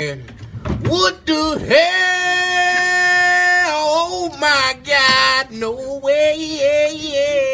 What the hell? Oh my God, no way, yeah, yeah.